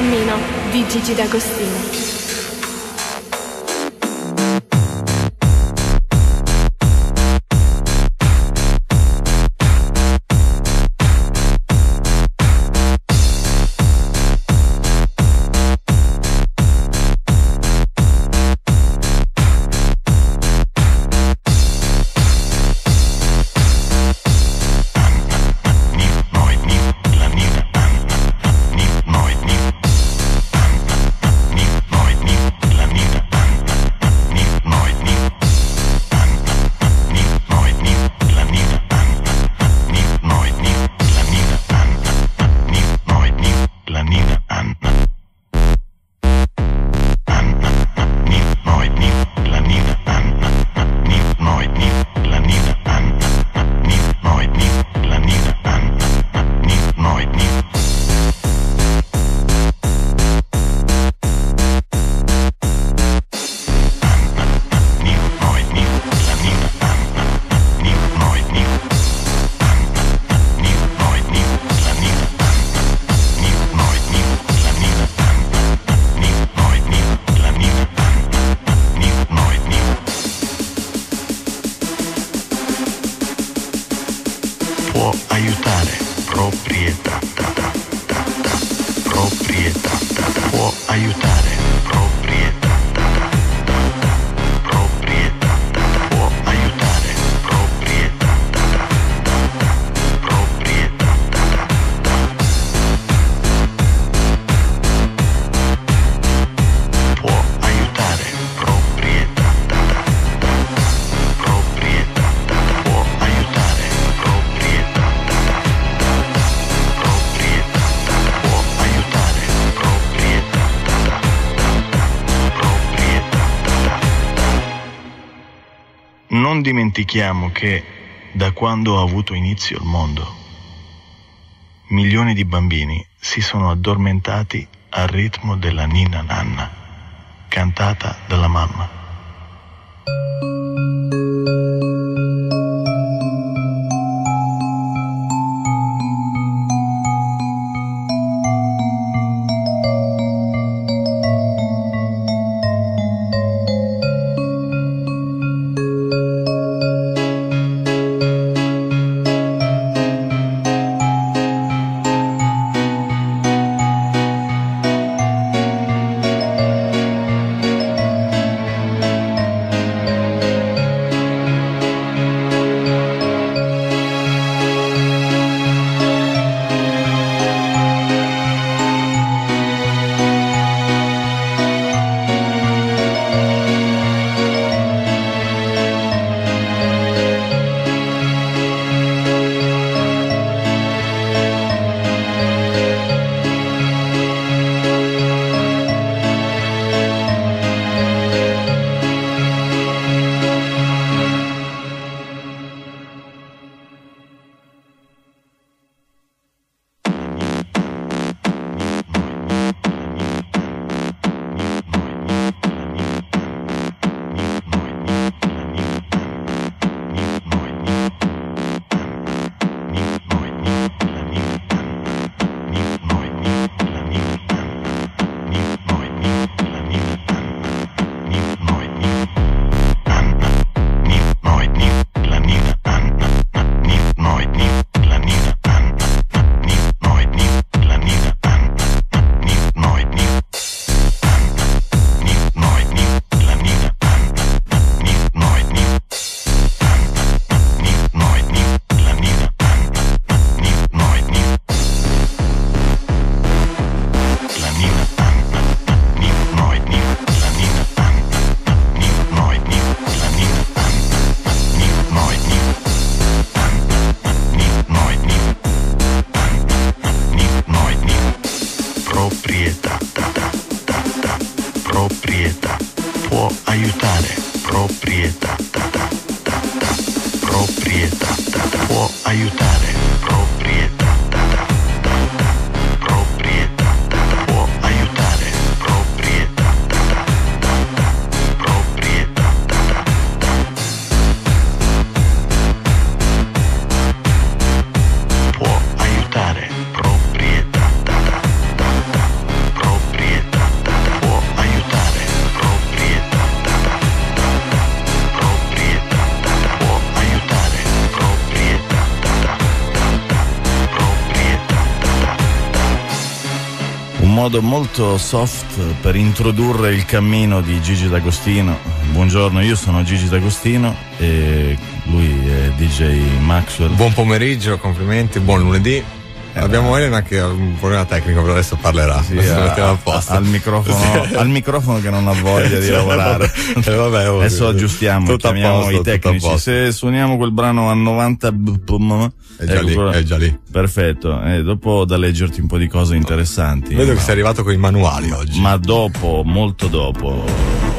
cammino di Gigi D'Agostino. Dimentichiamo che da quando ha avuto inizio il mondo, milioni di bambini si sono addormentati al ritmo della Nina Nanna, cantata dalla mamma. Modo molto soft per introdurre il cammino di Gigi D'Agostino. Buongiorno, io sono Gigi D'Agostino e lui è DJ Maxwell. Buon pomeriggio, complimenti, buon lunedì. Eh, Abbiamo Elena che ha un problema tecnico, però adesso parlerà. Sì, a, a, al, microfono, al microfono che non ha voglia di lavorare. Eh, vabbè, adesso aggiustiamo, chiamiamo posto, i tecnici. Se suoniamo quel brano a 90 è già, ecco, lì, è già lì. Perfetto. E dopo da leggerti un po' di cose interessanti. Vedo ma... che sei arrivato con i manuali oggi. Ma dopo, molto dopo.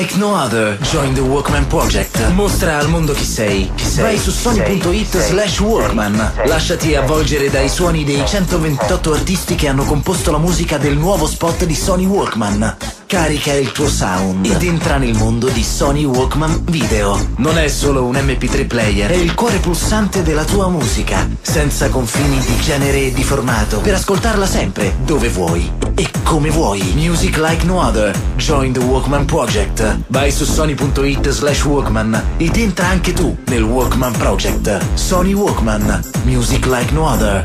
Like no other. Join the Walkman Project. Mostra al mondo chi sei. Chi sei Vai su sony.it slash Walkman. Lasciati avvolgere dai suoni dei 128 artisti che hanno composto la musica del nuovo spot di Sony Walkman. Carica il tuo sound ed entra nel mondo di Sony Walkman Video. Non è solo un MP3 player, è il cuore pulsante della tua musica, senza confini di genere e di formato, per ascoltarla sempre, dove vuoi e come vuoi. Music like no other. Join the Walkman Project. Vai su sony.it slash Walkman ed entra anche tu nel Walkman Project. Sony Walkman. Music like no other.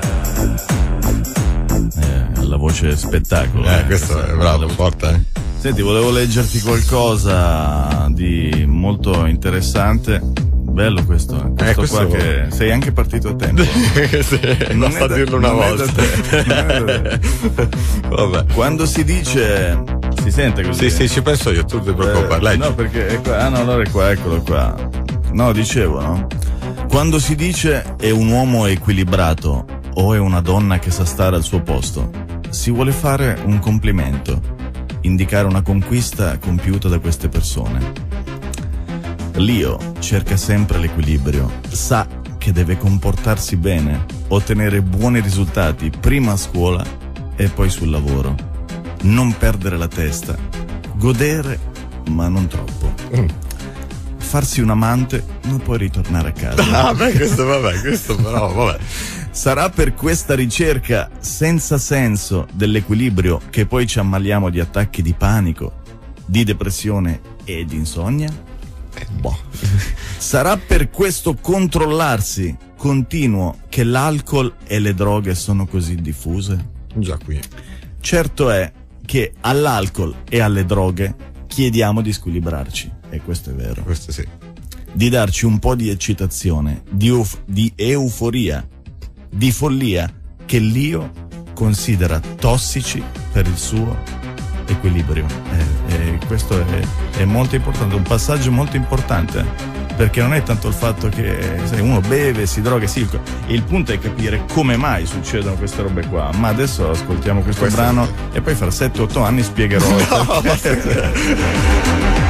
Eh, la voce spettacolo. Eh, eh questo è bravo, forte. Eh. Senti, volevo leggerti qualcosa di molto interessante. Bello questo, eh. questo, eh, questo qua che sei anche partito a tempo. sì, non basta da, dirlo una volta. Vabbè. Quando si dice si sente così? Sì, sì, ci penso io, tu ti preoccupare. Eh, no, perché è qua. Ah no, allora è qua, eccolo qua. No, dicevo, no? Quando si dice è un uomo equilibrato o è una donna che sa stare al suo posto, si vuole fare un complimento indicare una conquista compiuta da queste persone. Leo cerca sempre l'equilibrio, sa che deve comportarsi bene, ottenere buoni risultati prima a scuola e poi sul lavoro. Non perdere la testa, godere ma non troppo. Mm. Farsi un amante, ma poi ritornare a casa. Ah, beh, questo vabbè, questo però, vabbè. Sarà per questa ricerca senza senso dell'equilibrio che poi ci ammaliamo di attacchi di panico, di depressione e di insonnia? Eh, boh. Sarà per questo controllarsi continuo che l'alcol e le droghe sono così diffuse? Già qui. Certo è che all'alcol e alle droghe chiediamo di squilibrarci, e questo è vero. Questo sì. Di darci un po' di eccitazione, di, di euforia di follia che l'io considera tossici per il suo equilibrio. E, e questo è, è molto importante, un passaggio molto importante perché non è tanto il fatto che sai, uno beve, si droga, sì, il punto è capire come mai succedono queste robe qua. Ma adesso ascoltiamo questo, questo brano è... e poi fra 7-8 anni spiegherò. No,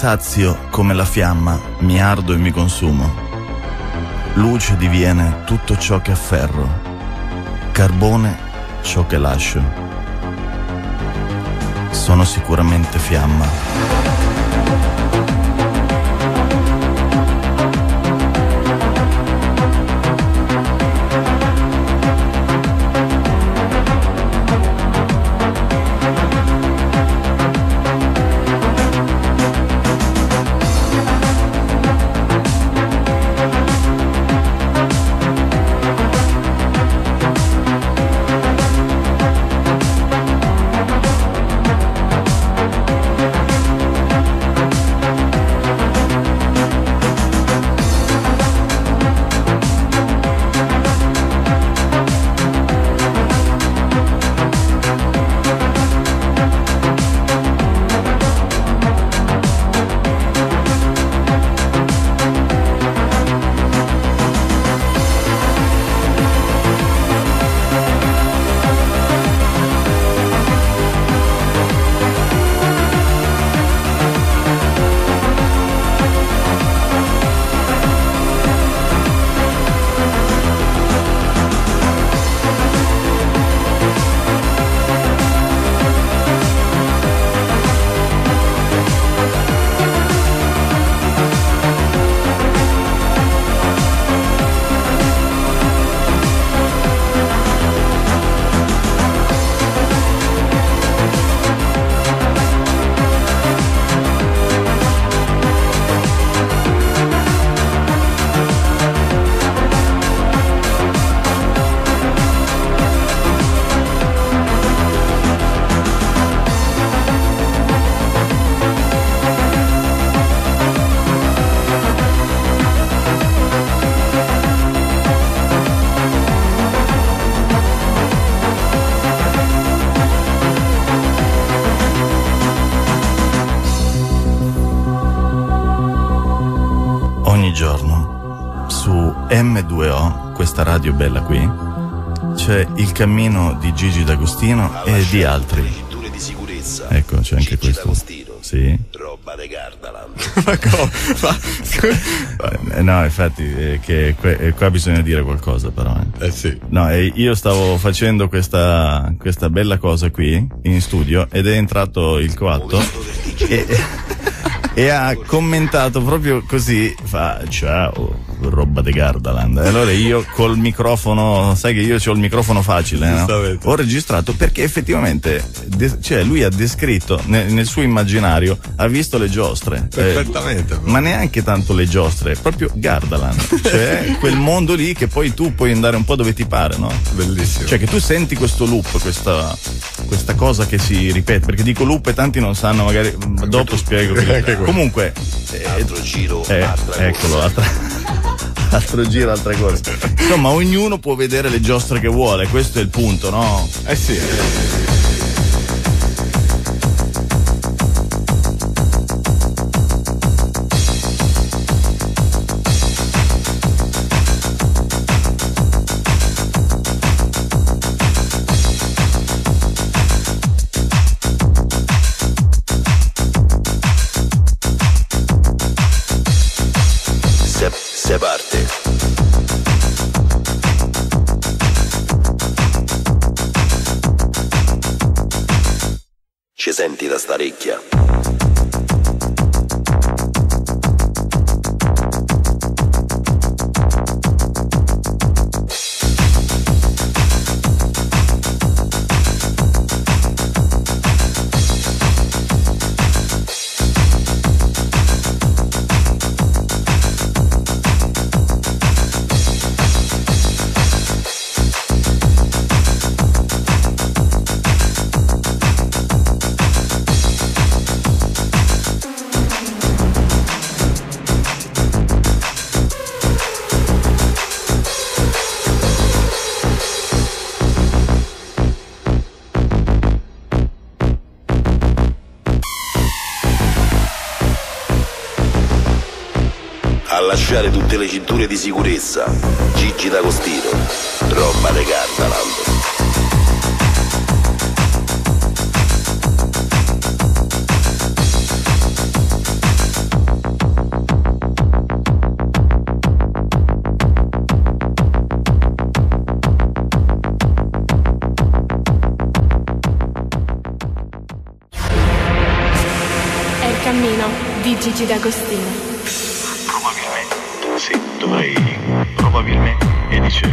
sazio come la fiamma, mi ardo e mi consumo. Luce diviene tutto ciò che afferro, carbone ciò che lascio. Sono sicuramente fiamma. Bella qui c'è il cammino di Gigi D'Agostino e di altri. Di sicurezza. Ecco, c'è anche Gigi questo. D'Agostino. Sì. Roba de Gardaland. Ma come? No, infatti, eh, che que- eh, qua bisogna dire qualcosa però. Eh, eh sì. No, eh, io stavo facendo questa, questa bella cosa qui in studio ed è entrato il coatto e, e ha commentato proprio così, fa ciao roba di Gardaland. E allora io col microfono, sai che io ho il microfono facile, no? Ho registrato perché effettivamente cioè lui ha descritto nel, nel, suo immaginario, ha visto le giostre. Eh, Perfettamente. Eh, ma neanche tanto le giostre, proprio Gardaland. cioè quel mondo lì che poi tu puoi andare un po' dove ti pare, no? Bellissimo. Cioè che tu senti questo loop, questa, questa cosa che si ripete, perché dico loop e tanti non sanno, magari dopo spiego. Comunque. Eh, altro giro, eh, eccolo, altra altro giro, altra corsa. Insomma, ognuno può vedere le giostre che vuole, questo è il punto, no? Eh sì. starecchia. misure di sicurezza. Gigi D'Agostino, roba de Gardaland. Gigi D'Agostino. yapabilme endişe.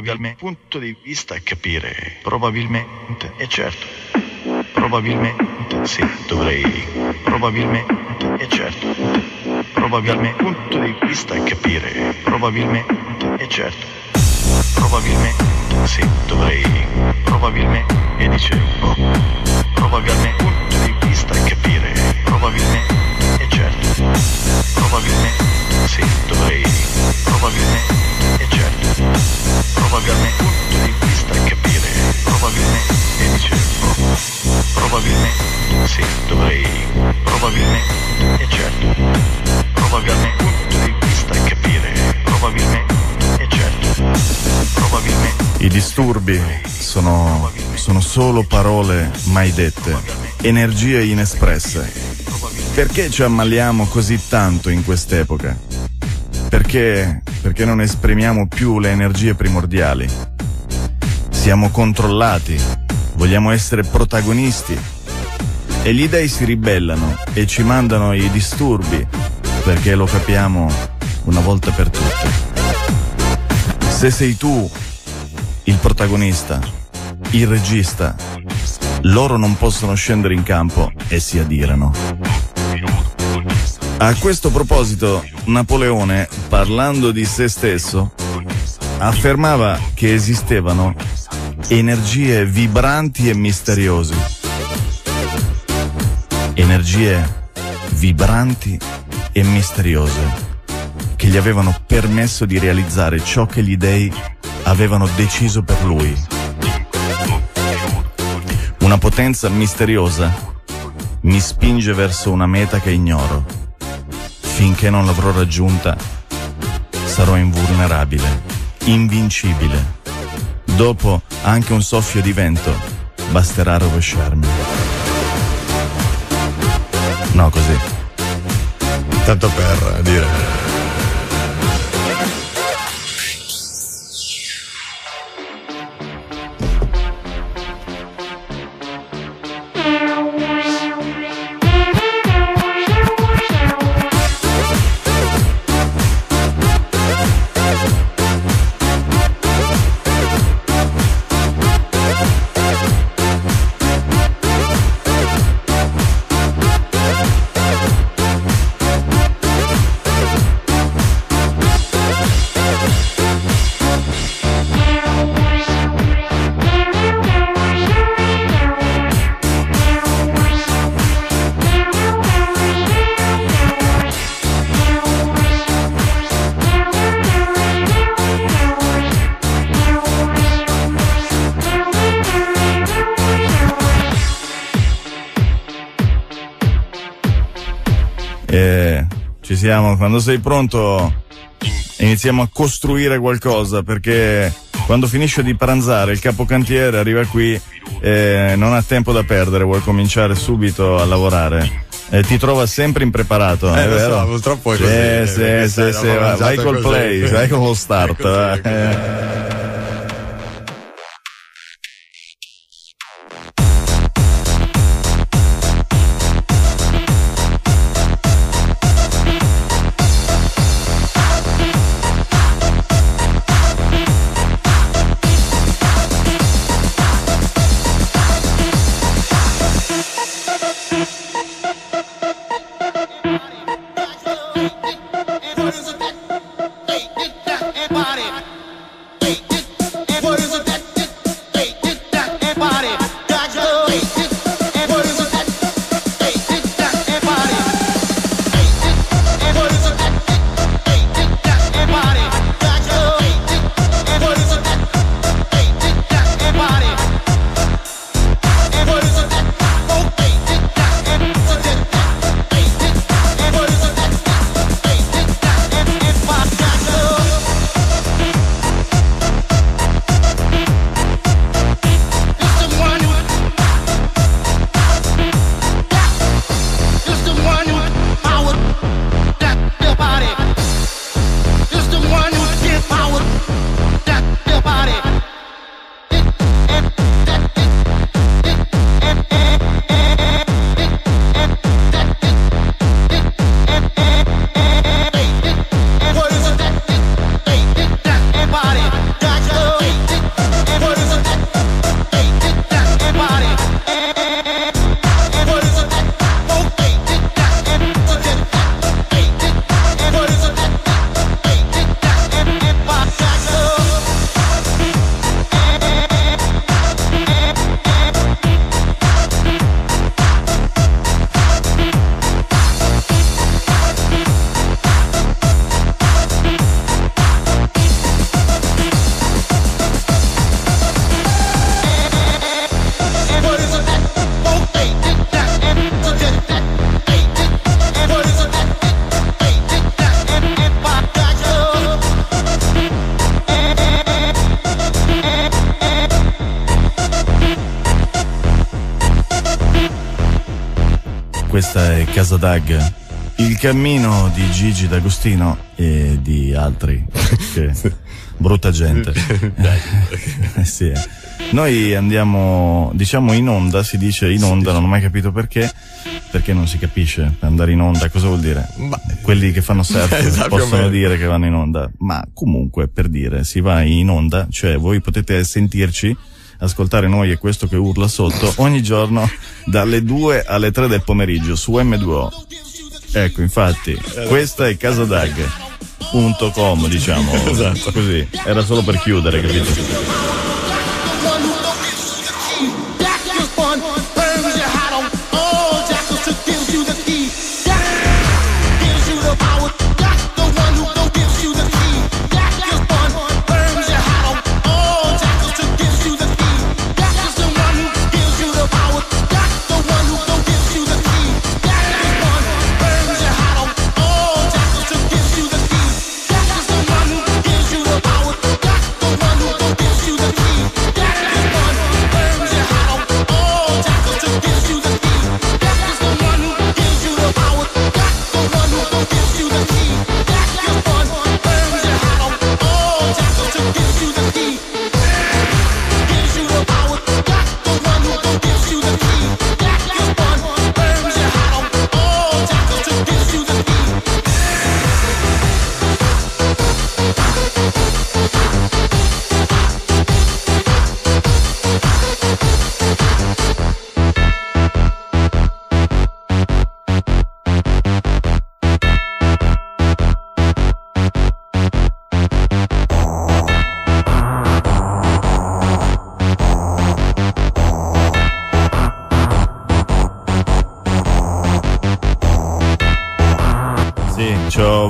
probabilmente punto di vista e capire, probabilmente, è certo, probabilmente sì, dovrei, probabilmente, è certo, probabilmente, punto di vista e capire, probabilmente, è certo, probabilmente, sì, dovrei, probabilmente, e dice dicevo, probabilmente, punto di vista e capire, probabilmente, è certo, probabilmente, sì, dovrei, probabilmente, è certo probabilmente devi pista capire, probabilmente e dicevo, probabilmente sì, dovrei, probabilmente e certo, probabilmente devi certo, probabilmente. I disturbi sono, sono solo parole mai dette, energie inespresse. Perché ci ammaliamo così tanto in quest'epoca? Perché perché non esprimiamo più le energie primordiali? Siamo controllati, vogliamo essere protagonisti. E gli dei si ribellano e ci mandano i disturbi perché lo capiamo una volta per tutte. Se sei tu il protagonista, il regista, loro non possono scendere in campo e si adirano. A questo proposito, Napoleone, parlando di se stesso, affermava che esistevano energie vibranti e misteriose. Energie vibranti e misteriose che gli avevano permesso di realizzare ciò che gli dei avevano deciso per lui. Una potenza misteriosa mi spinge verso una meta che ignoro. Finché non l'avrò raggiunta, sarò invulnerabile, invincibile. Dopo anche un soffio di vento basterà rovesciarmi. No, così. Tanto per dire. Quando sei pronto iniziamo a costruire qualcosa perché quando finisce di pranzare il capocantiere arriva qui e non ha tempo da perdere, vuole cominciare subito a lavorare. E ti trova sempre impreparato, Eh, è lo so, vero? purtroppo è Sì, così, eh, Sì, perché sì, sì, l'ho vai, vai col così. play, vai con lo start. Casa Dag. Il cammino di Gigi D'Agostino e di altri. Che brutta gente. Eh, sì, eh. Noi andiamo, diciamo in onda, si dice in onda, non ho mai capito perché, perché non si capisce andare in onda, cosa vuol dire? Ma- Quelli che fanno surf Esatto, possono dire che vanno in onda, ma comunque per dire, si va in onda, cioè voi potete sentirci, ascoltare noi e questo che urla sotto ogni giorno dalle 2 alle 3 del pomeriggio su M2O. Ecco, infatti, questa è casadag.com, diciamo, Esatto. così, era solo per chiudere, capito?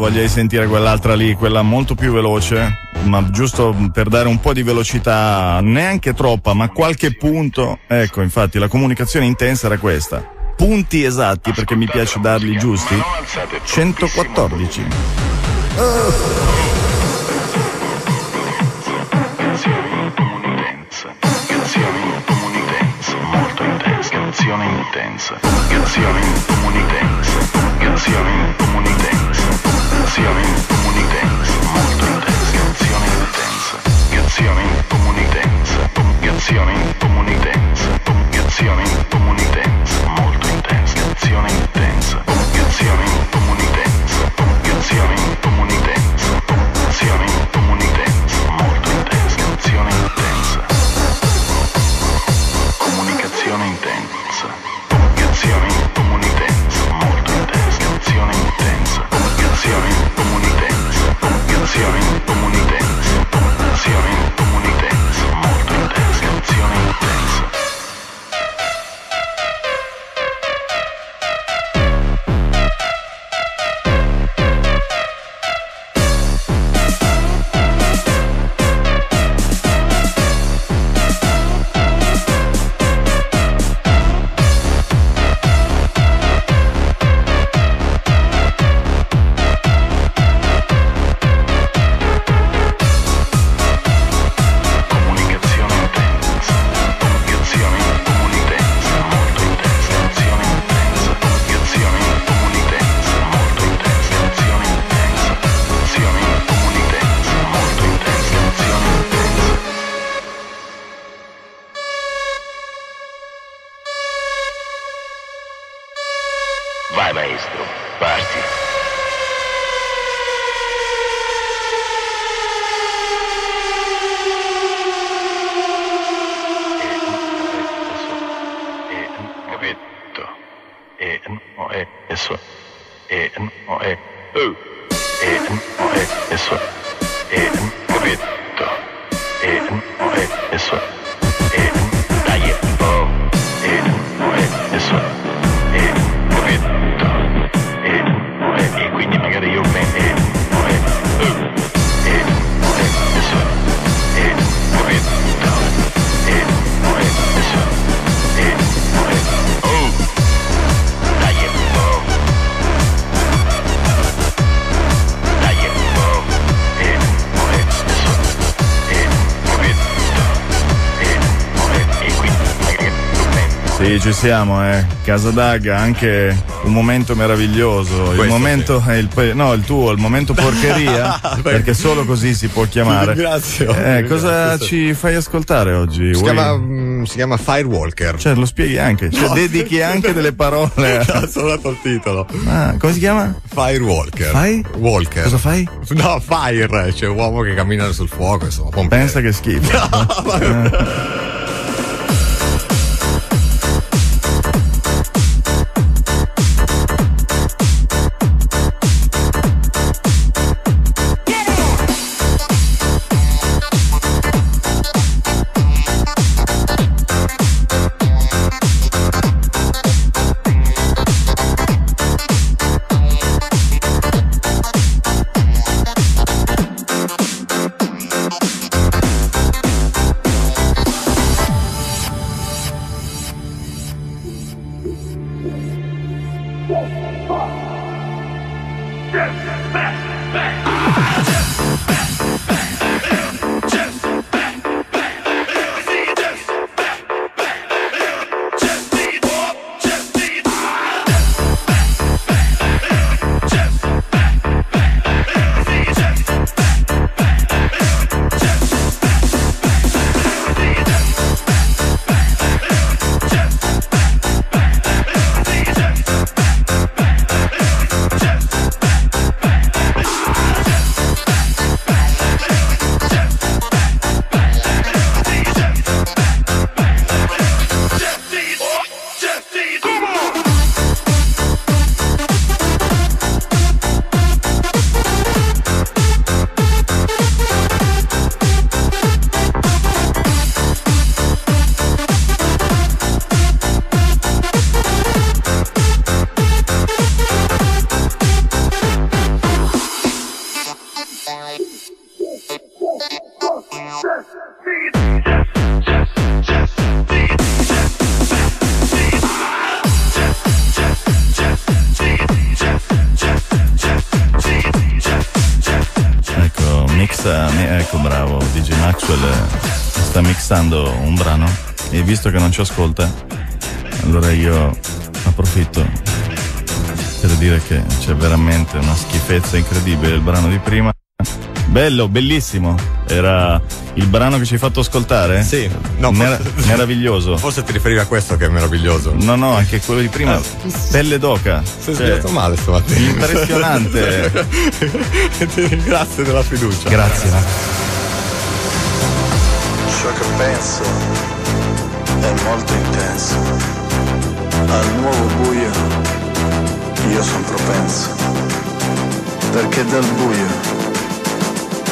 Voglia di sentire quell'altra lì, quella molto più veloce, ma giusto per dare un po' di velocità, neanche troppa, ma qualche punto. Ecco, infatti, la comunicazione intensa era questa. Punti esatti, perché mi piace darli giusti. 114. Canzone in comunitenza, molto intensa. Canzone intensa. Canzone in comunitenza. Canzone in in comunitenza, molto intensa. Canzone intensa. Canzone in comunitenza. Canzone in comunitenza. E no è uh e no è eso e capito e no è eso e ci siamo, eh. Casa Daga, anche un momento meraviglioso. il Questo momento è il pe- no, il tuo, il momento porcheria, perché solo così si può chiamare. Ringrazio. Eh, Ti cosa ci fai ascoltare oggi? Si chiama, mm, si chiama Firewalker. Cioè, lo spieghi anche, cioè, No. dedichi anche delle parole. Cazzo, ho dato il titolo. Ah, come si chiama? Firewalker. Fai? Walker. Cosa fai? No, fire, cioè uomo che cammina sul fuoco, insomma. pompiere. Pensa che schifo. Ecco, non ci ascolta, allora io approfitto per dire che c'è veramente una schifezza incredibile il brano di prima. Bello, bellissimo. Era il brano che ci hai fatto ascoltare? Sì, no, Mer- forse- meraviglioso. Forse ti riferivi a questo che è meraviglioso. No, no, anche quello di prima. Ah. Pelle d'oca. Sei Cioè, svegliato male stamattina. Impressionante. ti ringrazio della fiducia. Grazie. Ciò che penso è molto intenso. Al nuovo buio io sono propenso. Perché dal buio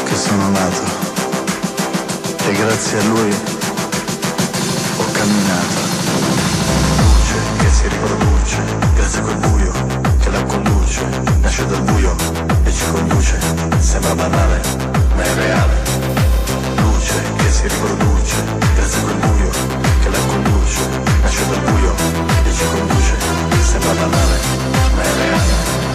che sono nato e grazie a lui ho camminato. Luce che si riproduce grazie a quel buio che la conduce. Nasce dal buio e ci conduce. Sembra banale, ma è reale che si riproduce grazie a quel buio che la conduce nasce dal buio e ci conduce sembra banale ma è reale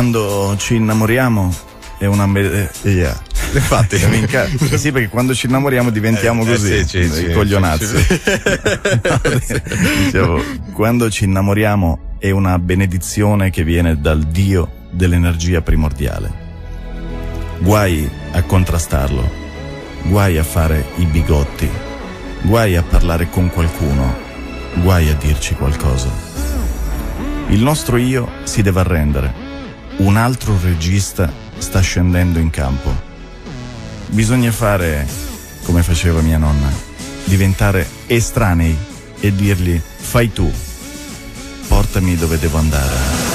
Quando ci innamoriamo è una me- eh. Infatti. Mi inca- eh sì, perché quando ci innamoriamo diventiamo Eh, eh, così, sì, sì, sì, coglionazzi. sì, Dicevo, quando ci innamoriamo è una benedizione che viene dal Dio dell'energia primordiale. Guai a contrastarlo, guai a fare i bigotti, guai a parlare con qualcuno, guai a dirci qualcosa. Il nostro io si deve arrendere. Un altro regista sta scendendo in campo. Bisogna fare come faceva mia nonna, diventare estranei e dirgli fai tu, portami dove devo andare.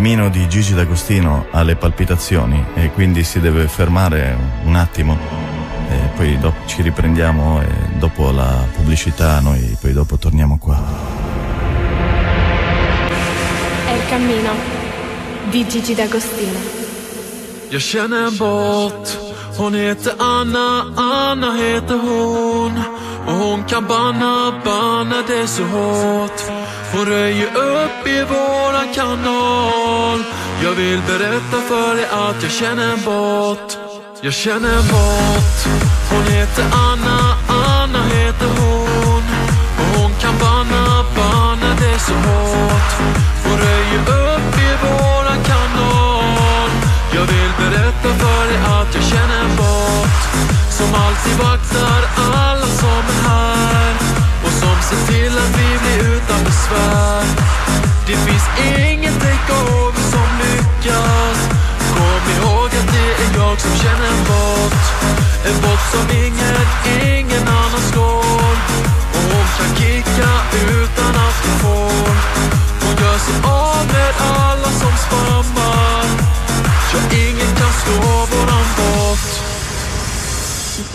Cammino di Gigi D'Agostino ha le palpitazioni e quindi si deve fermare un attimo e poi dopo ci riprendiamo e dopo la pubblicità noi poi dopo torniamo qua. È il cammino di Gigi D'Agostino. Jag känner båt Hon heter Anna, Anna heter hon Och hon kan banna, banna det så hårt Hon röjer upp i våran kanal. Jag vill berätta för dig att jag känner en båt. Jag känner en båt. Hon heter Anna, Anna heter hon. Och hon kan banna, banna det så hårt. Hon röjer upp i våran kanal. Jag vill berätta för dig att jag känner en båt. Som alltid vaktar Se till att vi blir utan besvär. Det finns inget takeover som lyckas. Kom ihåg att det är jag som känner en bot. En bot som ingen, ingen annan slår. Och hon kan kicka utan att hon får. Hon gör sig av med alla som spammar. Ja, ingen kan slå vår Ready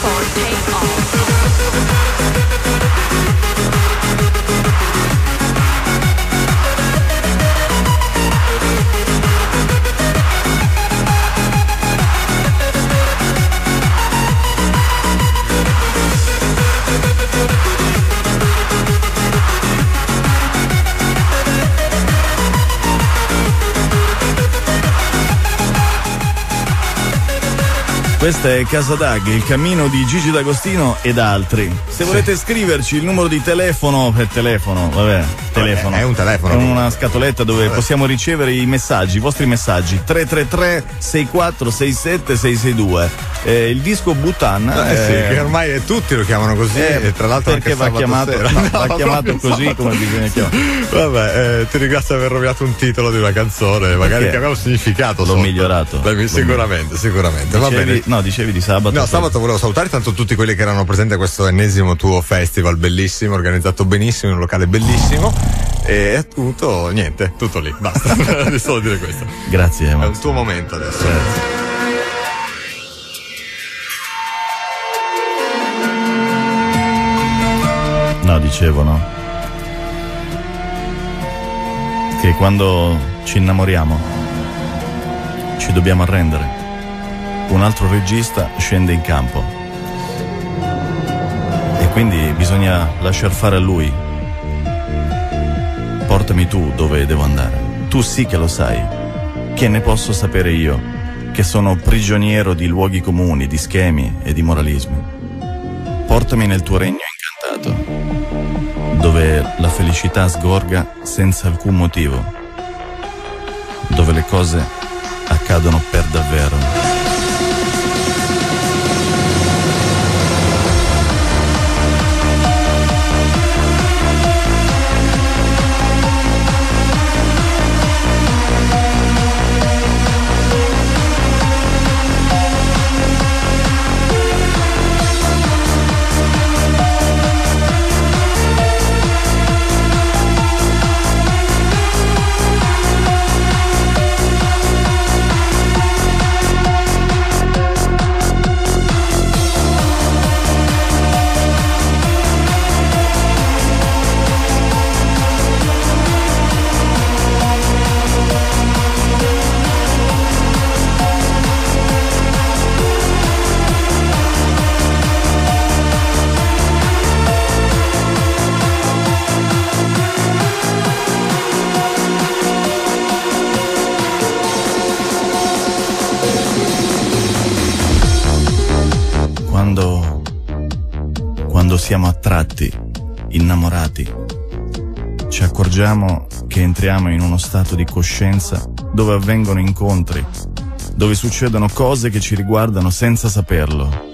for takeoff. Questa è Casa Dag, il cammino di Gigi D'Agostino ed altri. Se volete scriverci il numero di telefono, eh, telefono, vabbè, telefono. è un telefono. È una scatoletta dove possiamo ricevere i messaggi, i vostri messaggi. 333 6467 662. Eh, il disco Bhutan. Eh sì, che ormai tutti lo chiamano così eh, e tra l'altro perché anche va chiamato, no, No, va chiamato così sabato. come bisogna chiamare. Vabbè, eh, ti ringrazio di aver rovinato un titolo di una canzone, magari che aveva un significato. L'ho sotto. migliorato. Beh, sicuramente, sicuramente. Va Dicevi- bene. No, dicevi di sabato. No, sabato volevo salutare tanto tutti quelli che erano presenti a questo ennesimo tuo festival bellissimo, organizzato benissimo, in un locale bellissimo. E appunto, niente, tutto lì, basta. Devo solo dire questo. Grazie, È un tuo momento adesso. No, dicevo no. Che quando ci innamoriamo ci dobbiamo arrendere. Un altro regista scende in campo. E quindi bisogna lasciar fare a lui. Portami tu dove devo andare. Tu sì che lo sai. Che ne posso sapere io, che sono prigioniero di luoghi comuni, di schemi e di moralismi. Portami nel tuo regno incantato dove la felicità sgorga senza alcun motivo, dove le cose accadono per davvero. Accorgiamo che entriamo in uno stato di coscienza dove avvengono incontri, dove succedono cose che ci riguardano senza saperlo.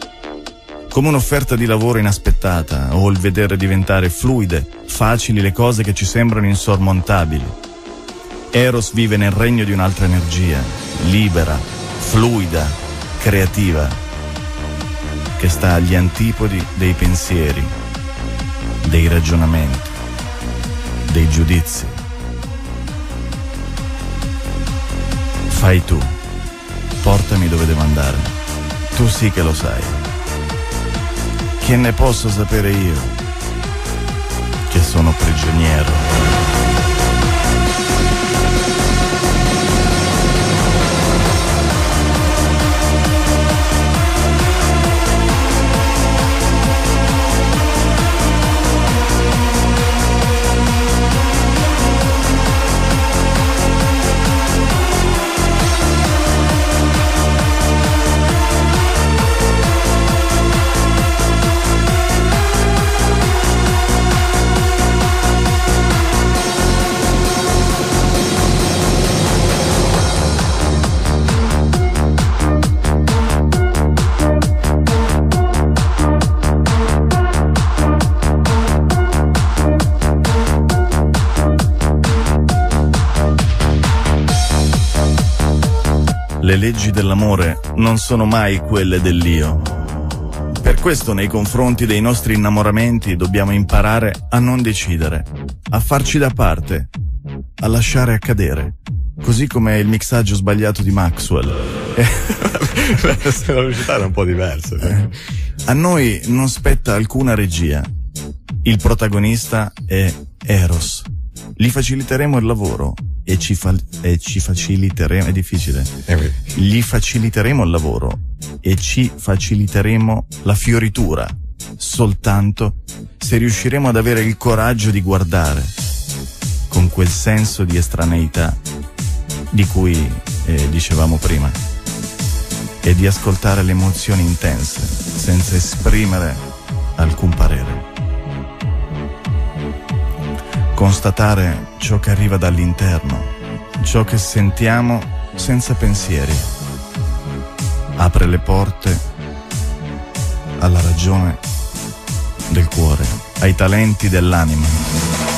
Come un'offerta di lavoro inaspettata o il vedere diventare fluide, facili le cose che ci sembrano insormontabili. Eros vive nel regno di un'altra energia, libera, fluida, creativa, che sta agli antipodi dei pensieri, dei ragionamenti, dei giudizi. Fai tu, portami dove devo andare. Tu sì che lo sai. Che ne posso sapere io? Che sono prigioniero. Le leggi dell'amore non sono mai quelle dell'io. Per questo nei confronti dei nostri innamoramenti dobbiamo imparare a non decidere, a farci da parte, a lasciare accadere, così come il mixaggio sbagliato di Maxwell. La velocità era un po' diversa. Eh, A noi non spetta alcuna regia. Il protagonista è Eros. Gli faciliteremo il lavoro e ci, fa- e ci faciliteremo. È difficile. Gli faciliteremo il lavoro e ci faciliteremo la fioritura soltanto se riusciremo ad avere il coraggio di guardare con quel senso di estraneità di cui eh, dicevamo prima e di ascoltare le emozioni intense senza esprimere alcun parere. Constatare ciò che arriva dall'interno, ciò che sentiamo senza pensieri. Apre le porte alla ragione del cuore, ai talenti dell'anima.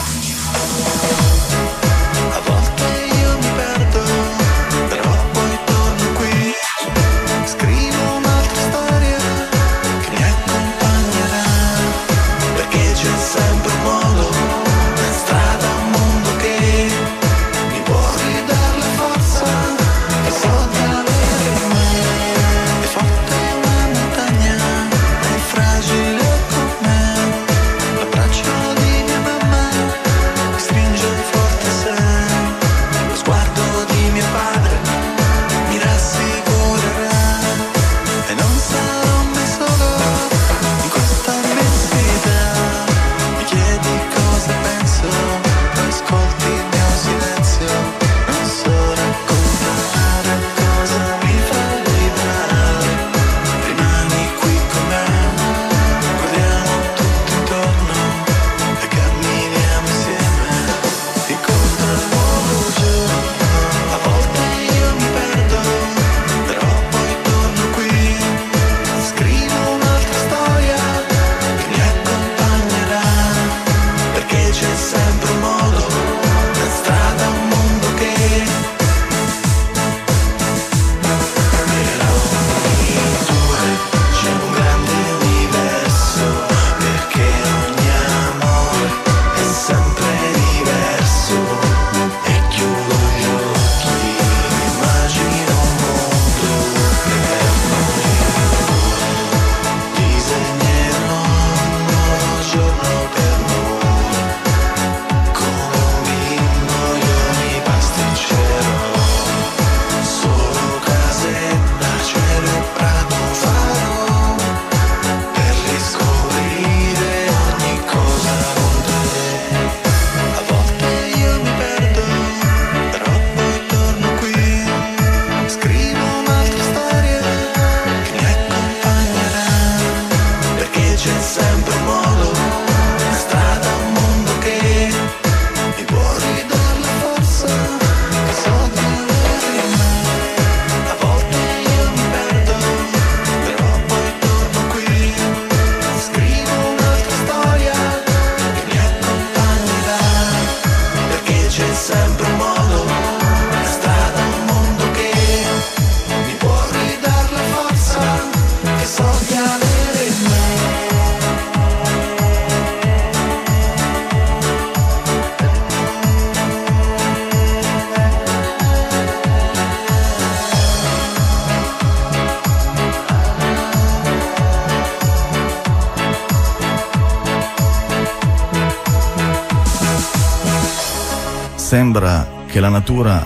Sembra che la natura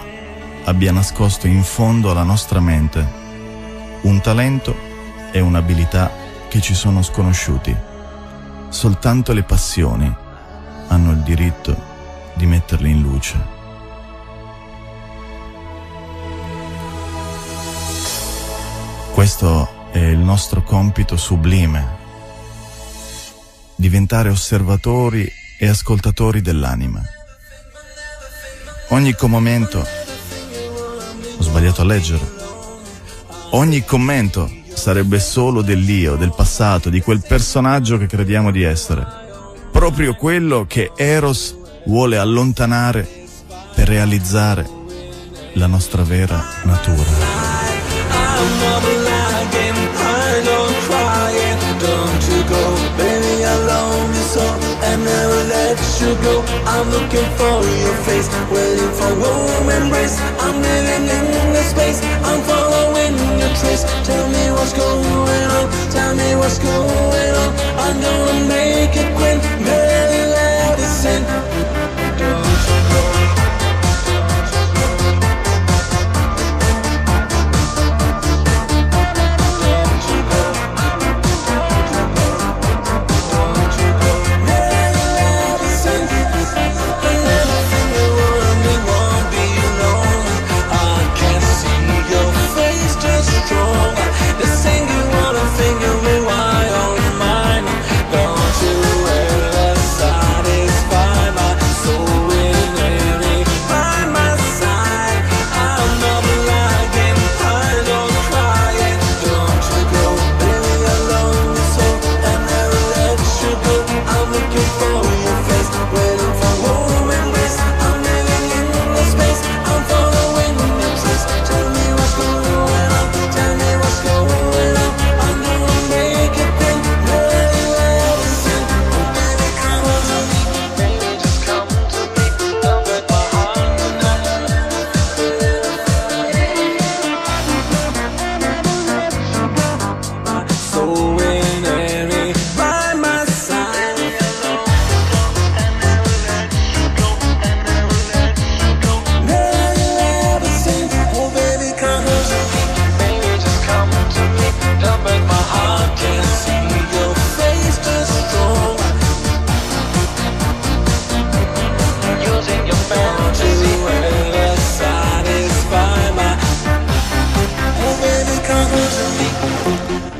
abbia nascosto in fondo alla nostra mente un talento e un'abilità che ci sono sconosciuti. Soltanto le passioni hanno il diritto di metterli in luce. Questo è il nostro compito sublime, diventare osservatori e ascoltatori dell'anima. Ogni commento, ho sbagliato a leggere, ogni commento sarebbe solo dell'io, del passato, di quel personaggio che crediamo di essere, proprio quello che Eros vuole allontanare per realizzare la nostra vera natura. I never let you go. I'm looking for your face, waiting for warm embrace. I'm living in the space, I'm following your trace. Tell me what's going on, tell me what's going on. I'm gonna make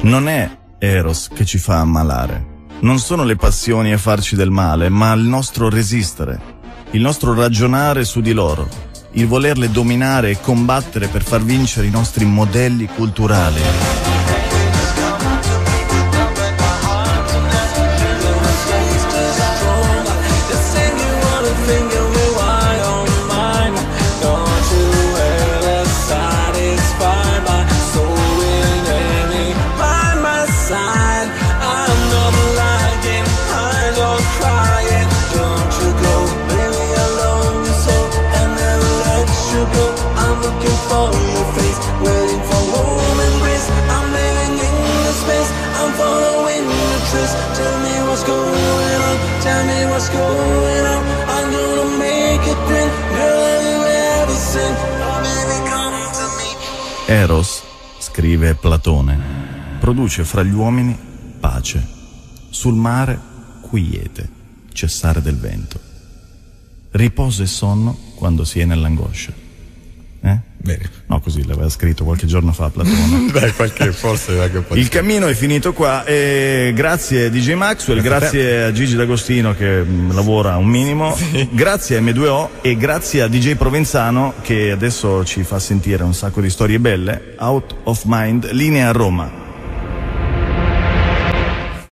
Non è Eros che ci fa ammalare. Non sono le passioni a farci del male, ma il nostro resistere, il nostro ragionare su di loro, il volerle dominare e combattere per far vincere i nostri modelli culturali. Scrive Platone, produce fra gli uomini pace, sul mare quiete, cessare del vento, riposo e sonno quando si è nell'angoscia. Bene. No, così l'aveva scritto qualche giorno fa Platone. Beh, qualche, forse anche un po' Il cammino è finito qua e grazie DJ Maxwell, Grazie a grazie a Gigi D'Agostino che mh, lavora un minimo, grazie a M2O e grazie a DJ Provenzano che adesso ci fa sentire un sacco di storie belle. Out of Mind, linea a Roma.